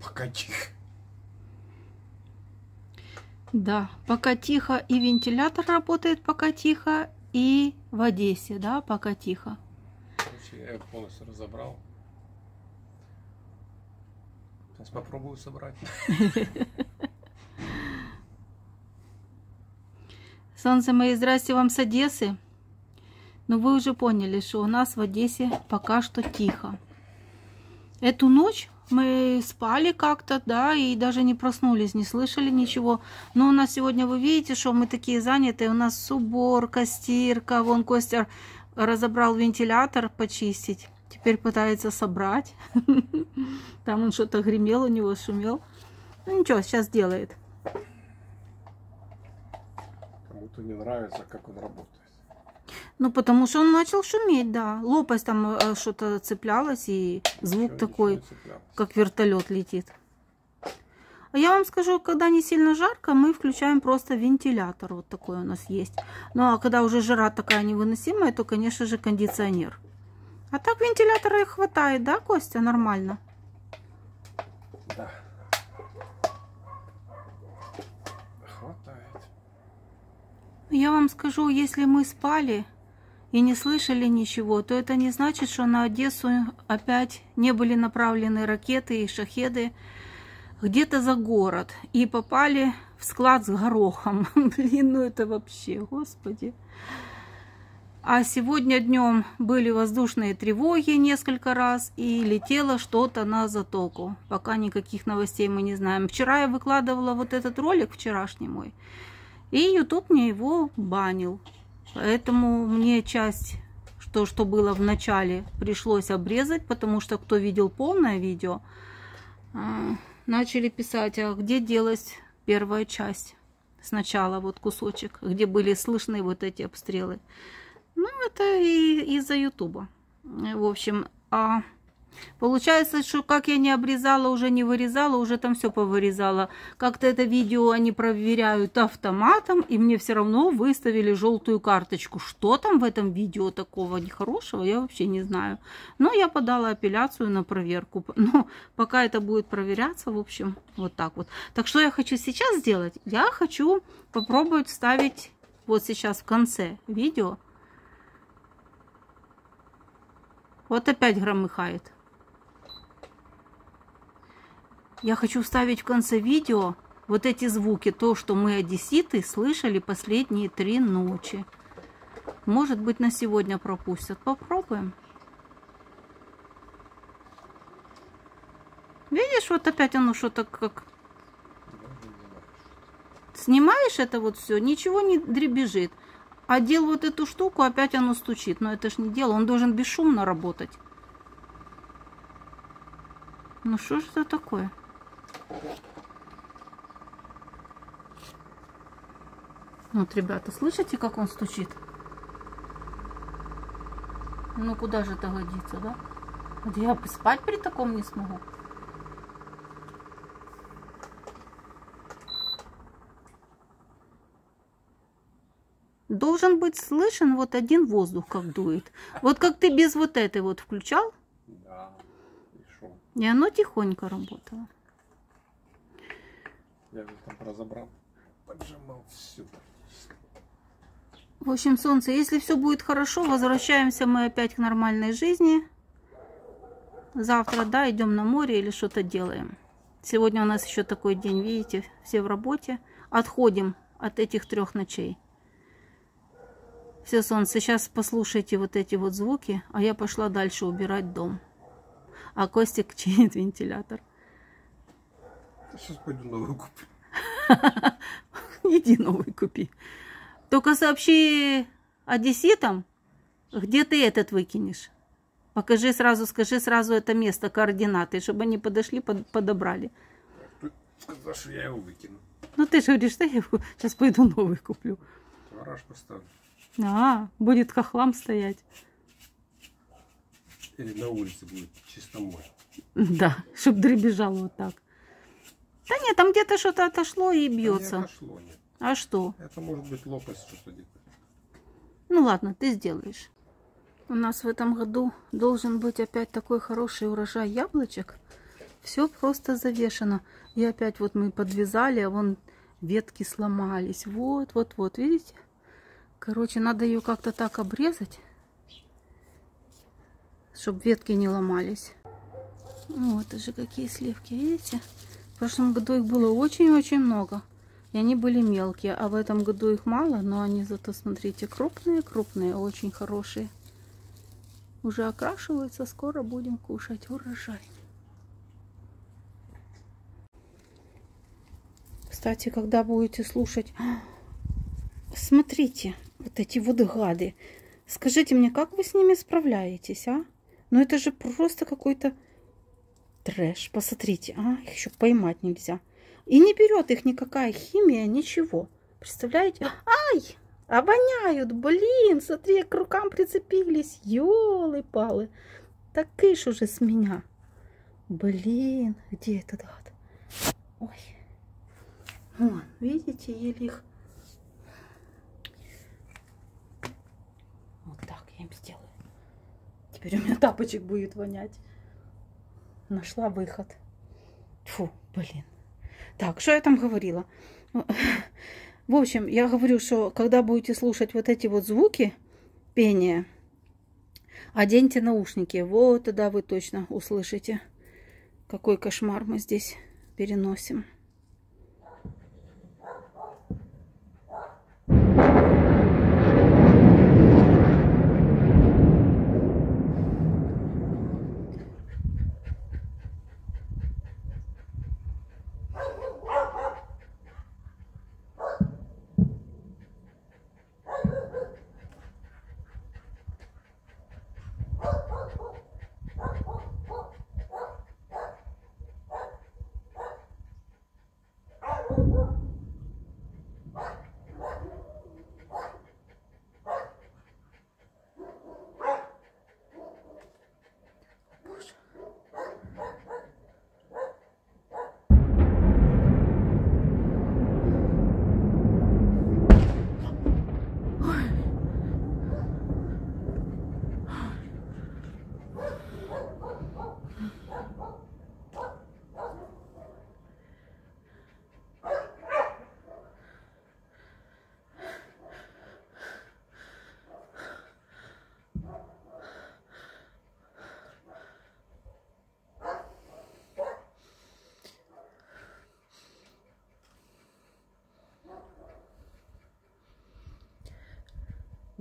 Пока тихо. Да, пока тихо, и вентилятор работает пока тихо, и в Одессе, да, пока тихо. Короче, я ее полностью разобрал. Сейчас попробую собрать. Солнце мои, здрасте вам с Одессы. Но вы уже поняли, что у нас в Одессе пока что тихо. Эту ночь мы спали как-то, да, и даже не проснулись, не слышали ничего. Но у нас сегодня, вы видите, что мы такие занятые. У нас уборка, стирка. Вон Костя разобрал вентилятор почистить. Теперь пытается собрать. Там он что-то гремел, у него шумел. Ну ничего, сейчас делает. Кому-то не нравится, как он работает. Ну, потому что он начал шуметь, да. Лопасть там э, что-то цеплялось, и звук Ничего- такой, как вертолет летит. А я вам скажу, когда не сильно жарко, мы включаем просто вентилятор. Вот такой у нас есть. Ну, а когда уже жара такая невыносимая, то, конечно же, кондиционер. А так вентилятора и хватает, да, Костя? Нормально. Да. Хватает. Я вам скажу, если мы спали и не слышали ничего, то это не значит, что на Одессу опять не были направлены ракеты и шахеды где-то за город и попали в склад с горохом. Блин, ну это вообще, господи. А сегодня днем были воздушные тревоги несколько раз и летело что-то на затоку. Пока никаких новостей мы не знаем. Вчера я выкладывала вот этот ролик вчерашний мой. И YouTube мне его банил. Поэтому мне часть, что, что было в начале, пришлось обрезать, потому что кто видел полное видео, а, начали писать, а где делась первая часть? Сначала вот кусочек, где были слышны вот эти обстрелы. Ну, это и из-за Ютуба. В общем, а Получается, что как я не обрезала, уже не вырезала, уже там все повырезала. Как-то это видео они проверяют автоматом, и мне все равно выставили желтую карточку. Что там в этом видео такого нехорошего, я вообще не знаю. Но я подала апелляцию на проверку. Но пока это будет проверяться, в общем, вот так вот. Так что я хочу сейчас сделать? Я хочу попробовать вставить вот сейчас в конце видео. Вот опять громыхает. Я хочу вставить в конце видео вот эти звуки, то, что мы, одесситы, слышали последние три ночи. Может быть, на сегодня пропустят. Попробуем. Видишь, вот опять оно что-то как... Снимаешь это вот все, ничего не дребезжит. А дел вот эту штуку, опять оно стучит. Но это ж не дело, он должен бесшумно работать. Ну что же это такое? Вот, ребята, слышите, как он стучит? Ну, куда же это годится, да? Вот я бы спать при таком не смогу. Должен быть слышен вот один воздух, как дует. Вот как ты без вот этой вот включал, Да. И и оно тихонько работало. Я же там разобрал. Поджимал все. В общем, солнце, если все будет хорошо, возвращаемся мы опять к нормальной жизни. Завтра, да, идем на море или что-то делаем. Сегодня у нас еще такой день, видите, все в работе. Отходим от этих трех ночей. Все, солнце, сейчас послушайте вот эти вот звуки, а я пошла дальше убирать дом. А Костик чинит вентилятор. Сейчас пойду новую куплю. Иди новый купи. Только сообщи одесситам, где ты этот выкинешь. Покажи сразу, скажи сразу это место, координаты, чтобы они подошли, под- подобрали. Сказал, что я его выкину. Ну ты же говоришь, что я сейчас пойду новый куплю. Гараж поставлю. А, будет хохлам стоять. Или на улице будет чисто мой. Да, чтобы дребезжал вот так. Да нет, там где-то что-то отошло и бьется. отошло. А что? Это может быть лопасть что-то где-то. Ну ладно, ты сделаешь. У нас в этом году должен быть опять такой хороший урожай яблочек. Все просто завешено. И опять вот мы подвязали, а вон ветки сломались. Вот, вот, вот, видите? Короче, надо ее как-то так обрезать, чтобы ветки не ломались. Вот же какие сливки, видите? В прошлом году их было очень-очень много. И они были мелкие, а в этом году их мало, но они зато, смотрите, крупные-крупные, очень хорошие. Уже окрашиваются, скоро будем кушать урожай. Кстати, когда будете слушать... Смотрите, вот эти вот гады. Скажите мне, как вы с ними справляетесь, а? Ну это же просто какой-то трэш. Посмотрите, а? Их еще поймать нельзя. И не берет их никакая химия, ничего. Представляете? Ай! Обоняют, блин, смотри, к рукам прицепились. Ёлы-палы. Так кыш уже с меня. Блин, где этот гад? Ой. Вон, видите, еле их... Вот так я им сделаю. Теперь у меня тапочек будет вонять. Нашла выход. Фу, блин. Так, что я там говорила? В общем, я говорю, что когда будете слушать вот эти вот звуки пения, оденьте наушники. Вот тогда вы точно услышите, какой кошмар мы здесь переносим.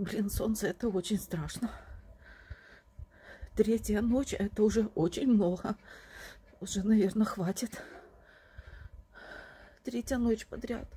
Блин, солнце, это очень страшно. Третья ночь, это уже очень много. Уже, наверное, хватит. Третья ночь подряд.